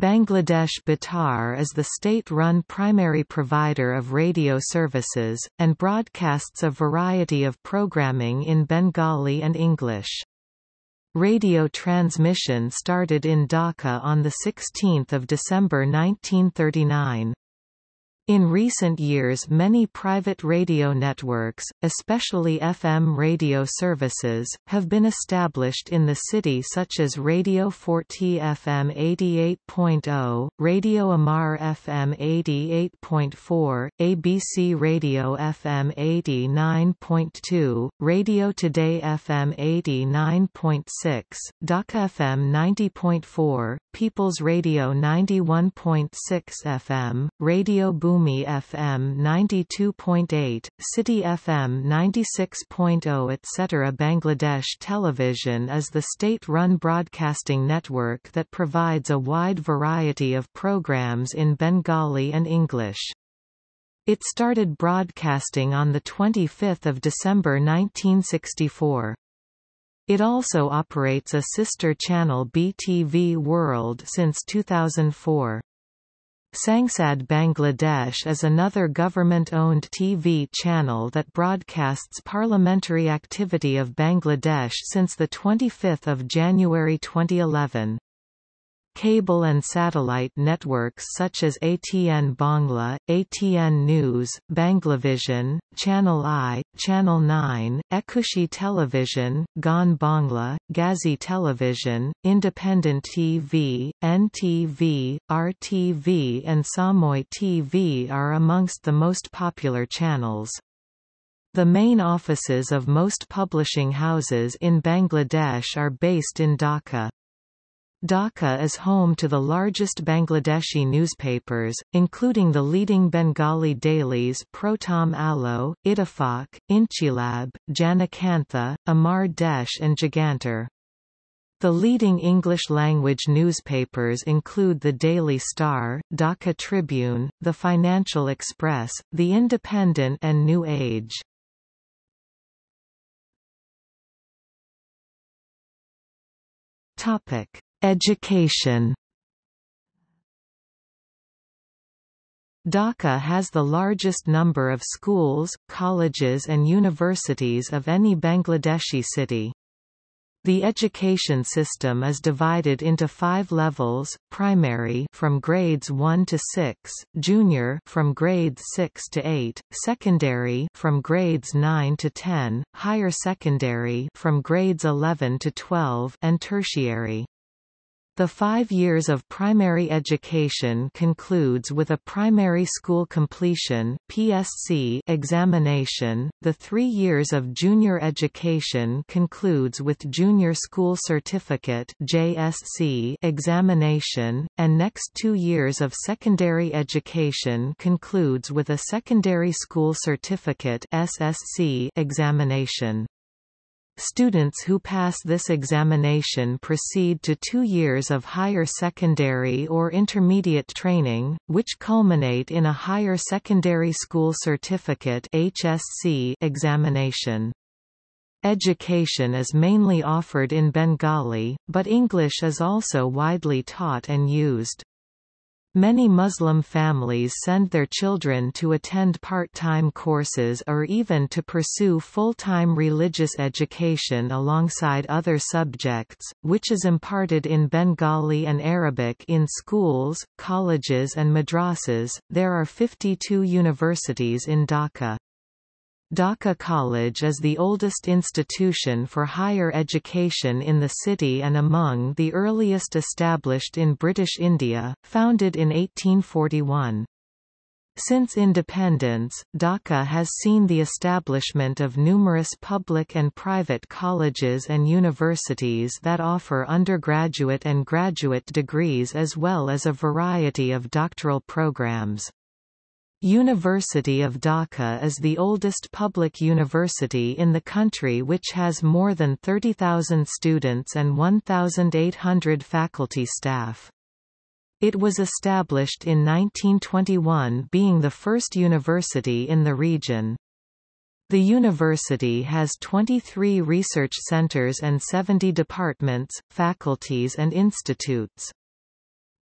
Bangladesh Betar is the state-run primary provider of radio services, and broadcasts a variety of programming in Bengali and English. Radio transmission started in Dhaka on 16 December 1939. In recent years many private radio networks, especially FM radio services, have been established in the city such as Radio Foorti FM 88.0, Radio Amar FM 88.4, ABC Radio FM 89.2, Radio Today FM 89.6, Dhaka FM 90.4, People's Radio 91.6 FM, Radio Boom Bhumi FM 92.8, City FM 96.0 etc. Bangladesh Television is the state-run broadcasting network that provides a wide variety of programs in Bengali and English. It started broadcasting on 25 December 1964. It also operates a sister channel BTV World since 2004. Sangsad Bangladesh is another government-owned TV channel that broadcasts parliamentary activity of Bangladesh since 25 January 2011. Cable and satellite networks such as ATN Bangla, ATN News, Banglavision, Channel I, Channel 9, Ekushey Television, Gan Bangla, Gazi Television, Independent TV, NTV, RTV and Somoy TV are amongst the most popular channels. The main offices of most publishing houses in Bangladesh are based in Dhaka. Dhaka is home to the largest Bangladeshi newspapers, including the leading Bengali dailies Prothom Alo, Ittefaq, Inqilab, Janakantha, Amar Desh and Jugantor. The leading English-language newspapers include the Daily Star, Dhaka Tribune, The Financial Express, The Independent and New Age. Topic. Education Dhaka has the largest number of schools, colleges and universities of any Bangladeshi city. The education system is divided into five levels, primary from grades 1 to 6, junior from grades 6 to 8, secondary from grades 9 to 10, higher secondary from grades 11 to 12 and tertiary. The five years of primary education concludes with a primary school completion PSC examination, the three years of junior education concludes with junior school certificate JSC examination, and next two years of secondary education concludes with a secondary school certificate SSC examination. Students who pass this examination proceed to two years of higher secondary or intermediate training, which culminate in a higher secondary school certificate HSC examination. Education is mainly offered in Bengali, but English is also widely taught and used. Many Muslim families send their children to attend part-time courses or even to pursue full-time religious education alongside other subjects, which is imparted in Bengali and Arabic in schools, colleges and madrasas. There are 52 universities in Dhaka. Dhaka College is the oldest institution for higher education in the city and among the earliest established in British India, founded in 1841. Since independence, Dhaka has seen the establishment of numerous public and private colleges and universities that offer undergraduate and graduate degrees as well as a variety of doctoral programs. University of Dhaka is the oldest public university in the country which has more than 30,000 students and 1,800 faculty staff. It was established in 1921 being the first university in the region. The university has 23 research centers and 70 departments, faculties and institutes.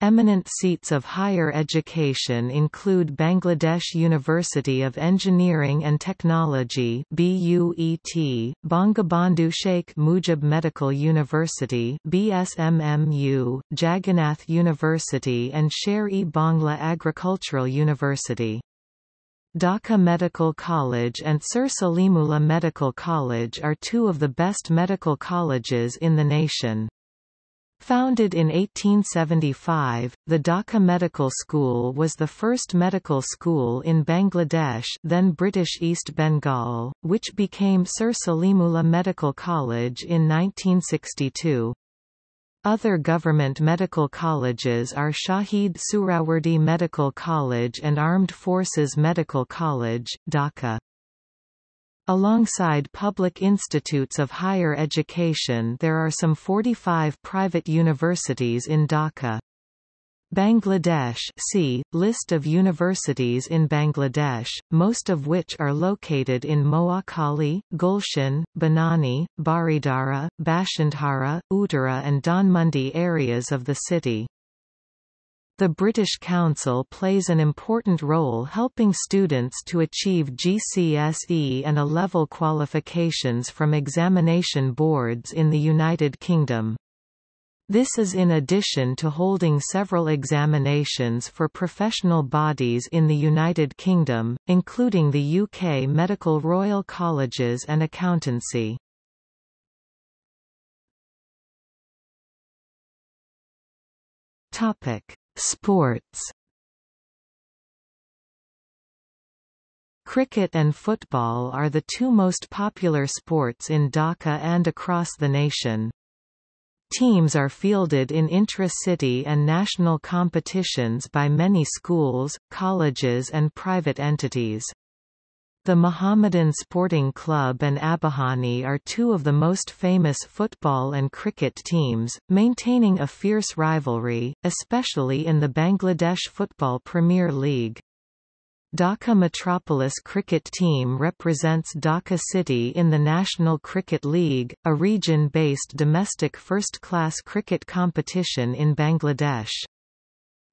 Eminent seats of higher education include Bangladesh University of Engineering and Technology BUET, Bangabandhu Sheikh Mujib Medical University BSMMU, Jagannath University and Sher-e Bangla Agricultural University. Dhaka Medical College and Sir Salimullah Medical College are two of the best medical colleges in the nation. Founded in 1875, the Dhaka Medical School was the first medical school in Bangladesh then British East Bengal, which became Sir Salimullah Medical College in 1962. Other government medical colleges are Shahid Suhrawardy Medical College and Armed Forces Medical College, Dhaka. Alongside public institutes of higher education there are some 45 private universities in Dhaka. Bangladesh see, List of universities in Bangladesh, most of which are located in Mohali, Gulshan, Banani, Baridhara, Bashundhara, Uttara and Dhanmondi areas of the city. The British Council plays an important role helping students to achieve GCSE and A-level qualifications from examination boards in the United Kingdom. This is in addition to holding several examinations for professional bodies in the United Kingdom, including the UK Medical Royal Colleges and Accountancy. Topic: Sports Cricket and football are the two most popular sports in Dhaka and across the nation. Teams are fielded in intra-city and national competitions by many schools, colleges and private entities. The Mohammedan Sporting Club and Abahani are two of the most famous football and cricket teams, maintaining a fierce rivalry, especially in the Bangladesh Football Premier League. Dhaka Metropolis cricket team represents Dhaka City in the National Cricket League, a region-based domestic first-class cricket competition in Bangladesh.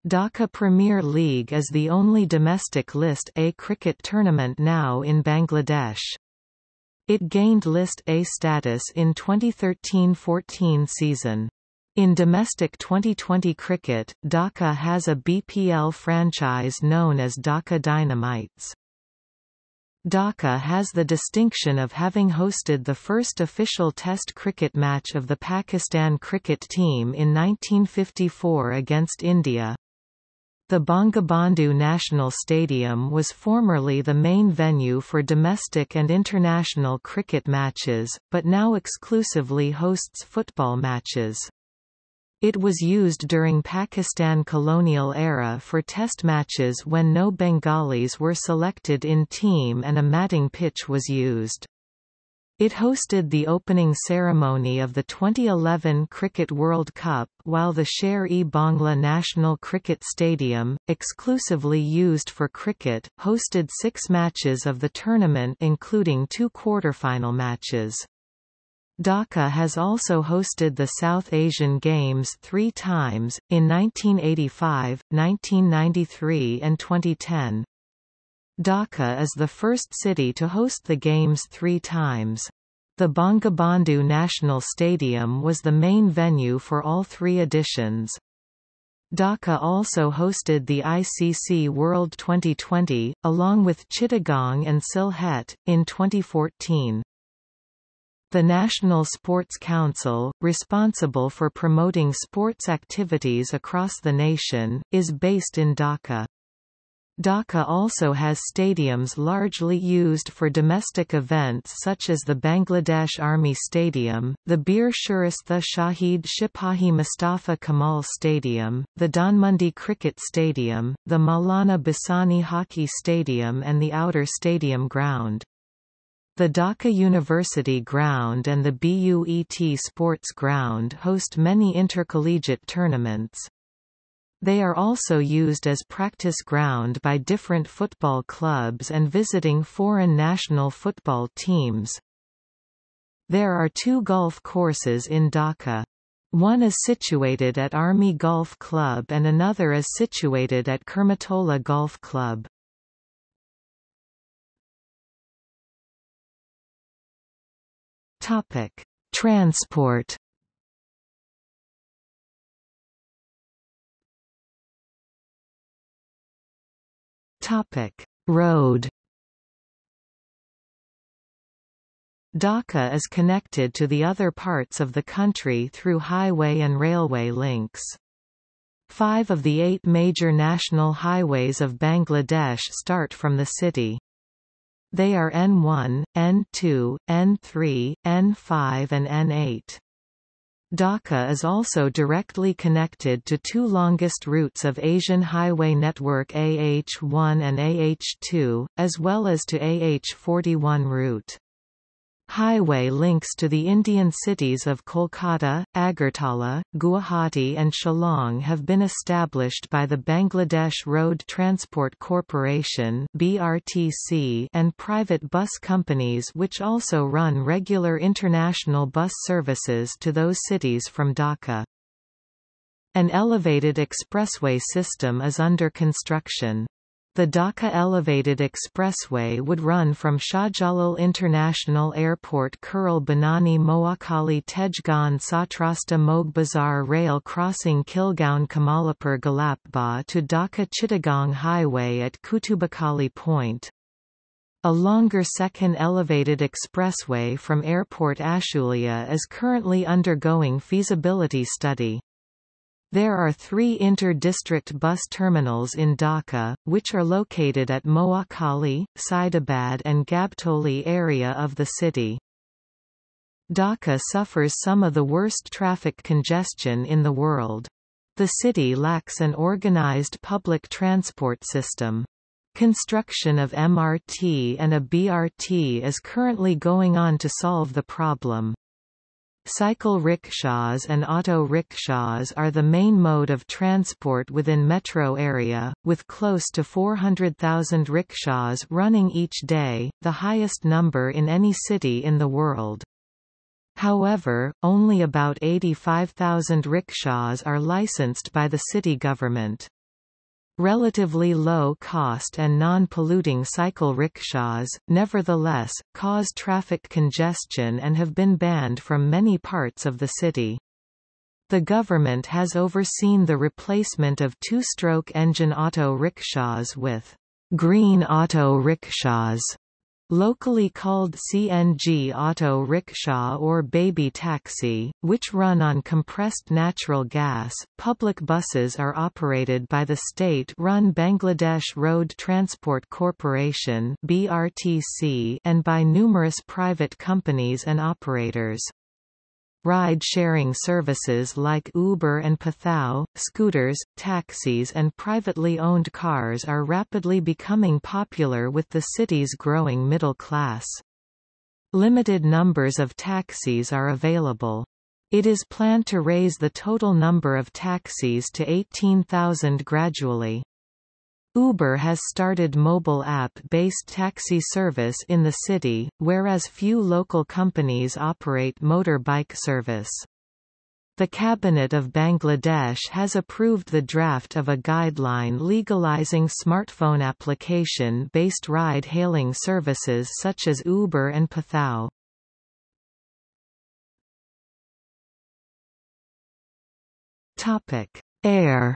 Dhaka Premier League is the only domestic List A cricket tournament now in Bangladesh. It gained List A status in 2013-14 season. In domestic 2020 cricket, Dhaka has a BPL franchise known as Dhaka Dynamites. Dhaka has the distinction of having hosted the first official Test cricket match of the Pakistan cricket team in 1954 against India. The Bangabandhu National Stadium was formerly the main venue for domestic and international cricket matches, but now exclusively hosts football matches. It was used during Pakistan colonial era for test matches when no Bengalis were selected in team and a matting pitch was used. It hosted the opening ceremony of the 2011 Cricket World Cup, while the Sher-e Bangla National Cricket Stadium, exclusively used for cricket, hosted six matches of the tournament including two quarter-final matches. Dhaka has also hosted the South Asian Games three times, in 1985, 1993 and 2010. Dhaka is the first city to host the Games three times. The Bangabandhu National Stadium was the main venue for all three editions. Dhaka also hosted the ICC World 2020, along with Chittagong and Sylhet, in 2014. The National Sports Council, responsible for promoting sports activities across the nation, is based in Dhaka. Dhaka also has stadiums largely used for domestic events such as the Bangladesh Army Stadium, the Bir Shuristha Shahid Shipahi Mustafa Kamal Stadium, the Dhanmondi Cricket Stadium, the Maulana Bhasani Hockey Stadium and the Outer Stadium Ground. The Dhaka University Ground and the BUET Sports Ground host many intercollegiate tournaments. They are also used as practice ground by different football clubs and visiting foreign national football teams. There are two golf courses in Dhaka. One is situated at Army Golf Club and another is situated at Kurmitola Golf Club. Topic: Transport. Topic: Road. Dhaka is connected to the other parts of the country through highway and railway links. Five of the eight major national highways of Bangladesh start from the city. They are N1, N2, N3, N5 and N8. Dhaka is also directly connected to two longest routes of Asian Highway Network AH1 and AH2, as well as to AH41 route. Highway links to the Indian cities of Kolkata, Agartala, Guwahati and Shillong have been established by the Bangladesh Road Transport Corporation (BRTC) and private bus companies which also run regular international bus services to those cities from Dhaka. An elevated expressway system is under construction. The Dhaka Elevated Expressway would run from Shahjalal International Airport Kuril Banani Mohakhali Tejgaon Satrasta Moghbazar Rail crossing Khilgaon Kamalapur Golapbagh to Dhaka Chittagong Highway at Kutubkhali Point. A longer second elevated expressway from Airport Ashulia is currently undergoing feasibility study. There are three inter-district bus terminals in Dhaka, which are located at Mohakhali, Saidabad and Gabtoli area of the city. Dhaka suffers some of the worst traffic congestion in the world. The city lacks an organized public transport system. Construction of MRT and a BRT is currently going on to solve the problem. Cycle rickshaws and auto rickshaws are the main mode of transport within metro area, with close to 400,000 rickshaws running each day, the highest number in any city in the world. However, only about 85,000 rickshaws are licensed by the city government. Relatively low-cost and non-polluting cycle rickshaws, nevertheless, cause traffic congestion and have been banned from many parts of the city. The government has overseen the replacement of two-stroke engine auto rickshaws with green auto rickshaws locally called CNG auto rickshaw or baby taxi, which run on compressed natural gas. Public buses are operated by the state-run Bangladesh Road Transport Corporation (BRTC) and by numerous private companies and operators. Ride-sharing services like Uber and Pathao, scooters, taxis and privately owned cars are rapidly becoming popular with the city's growing middle class. Limited numbers of taxis are available. It is planned to raise the total number of taxis to 18,000 gradually. Uber has started mobile app-based taxi service in the city, whereas few local companies operate motorbike service. The Cabinet of Bangladesh has approved the draft of a guideline legalizing smartphone application-based ride-hailing services such as Uber and Pathao. Air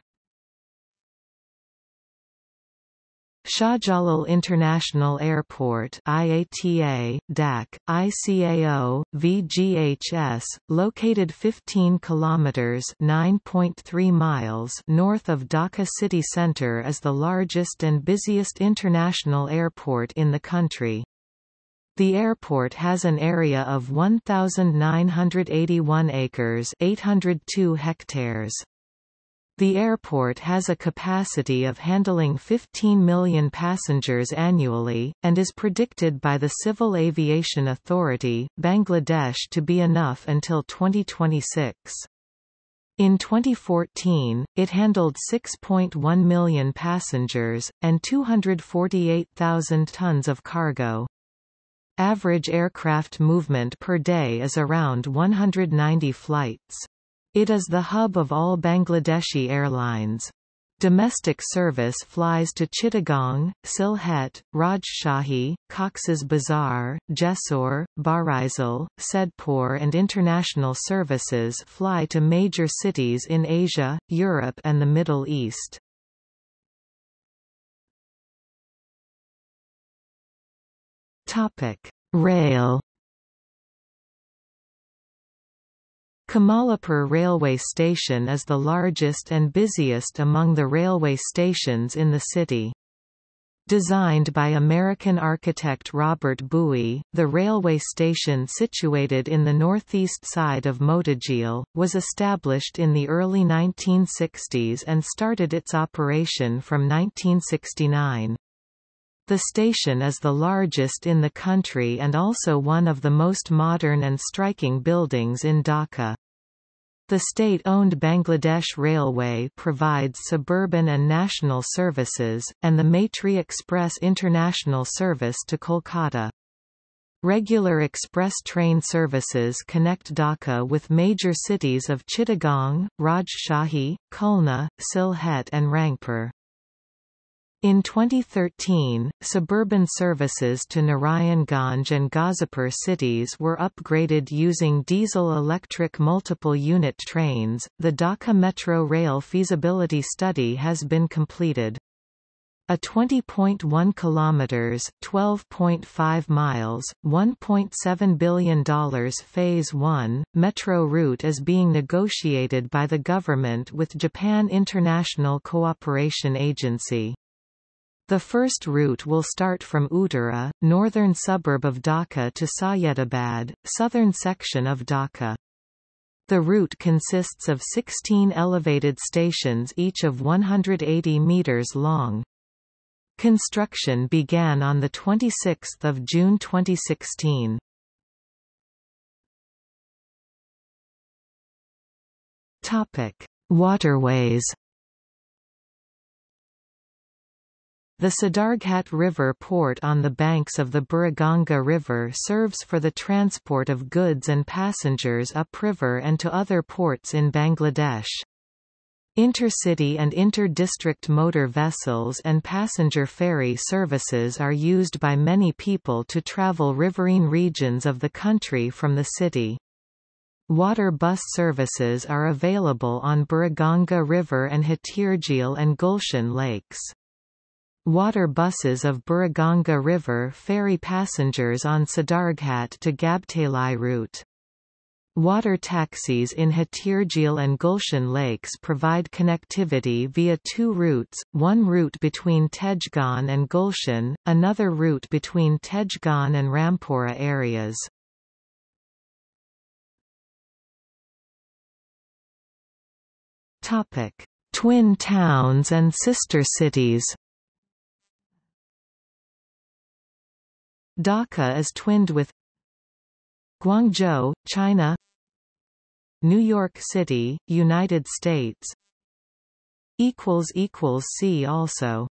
Shahjalal International Airport IATA, DAC, ICAO, VGHS, located 15 kilometers (9.3 miles) north of Dhaka city center is the largest and busiest international airport in the country. The airport has an area of 1981 acres, 802 hectares. The airport has a capacity of handling 15 million passengers annually, and is predicted by the Civil Aviation Authority, Bangladesh to be enough until 2026. In 2014, it handled 6.1 million passengers, and 248,000 tons of cargo. Average aircraft movement per day is around 190 flights. It is the hub of all Bangladeshi airlines. Domestic service flies to Chittagong, Sylhet, Rajshahi, Cox's Bazar, Jessore, Barisal, Saidpur and international services fly to major cities in Asia, Europe and the Middle East. Rail Kamalapur railway station is the largest and busiest among the railway stations in the city. Designed by American architect Robert Boughey, the railway station situated in the northeast side of Motijheel, was established in the early 1960s and started its operation from 1969. The station is the largest in the country and also one of the most modern and striking buildings in Dhaka. The state-owned Bangladesh Railway provides suburban and national services, and the Maitri Express international service to Kolkata. Regular express train services connect Dhaka with major cities of Chittagong, Rajshahi, Khulna, Sylhet and Rangpur. In 2013, suburban services to Narayanganj and Gazipur cities were upgraded using diesel-electric multiple-unit trains. The Dhaka Metro Rail feasibility study has been completed. A 20.1 kilometers, 12.5 miles, 1.7 billion dollars phase 1 metro route is being negotiated by the government with Japan International Cooperation Agency. The first route will start from Uttara, northern suburb of Dhaka to Syedabad, southern section of Dhaka. The route consists of 16 elevated stations each of 180 meters long. Construction began on 26 June 2016. Topic. Waterways The Sadarghat River port on the banks of the Buriganga River serves for the transport of goods and passengers upriver and to other ports in Bangladesh. Intercity and inter-district motor vessels and passenger ferry services are used by many people to travel riverine regions of the country from the city. Water bus services are available on Buriganga River and Hatirjheel and Gulshan lakes. Water buses of Buriganga River ferry passengers on Sadarghat to Gabtoli route. Water taxis in Hatirjheel and Gulshan lakes provide connectivity via two routes, one route between Tejgaon and Gulshan, another route between Tejgaon and Rampura areas. Twin towns and sister cities Dhaka is twinned with Guangzhou, China New York City, United States. See also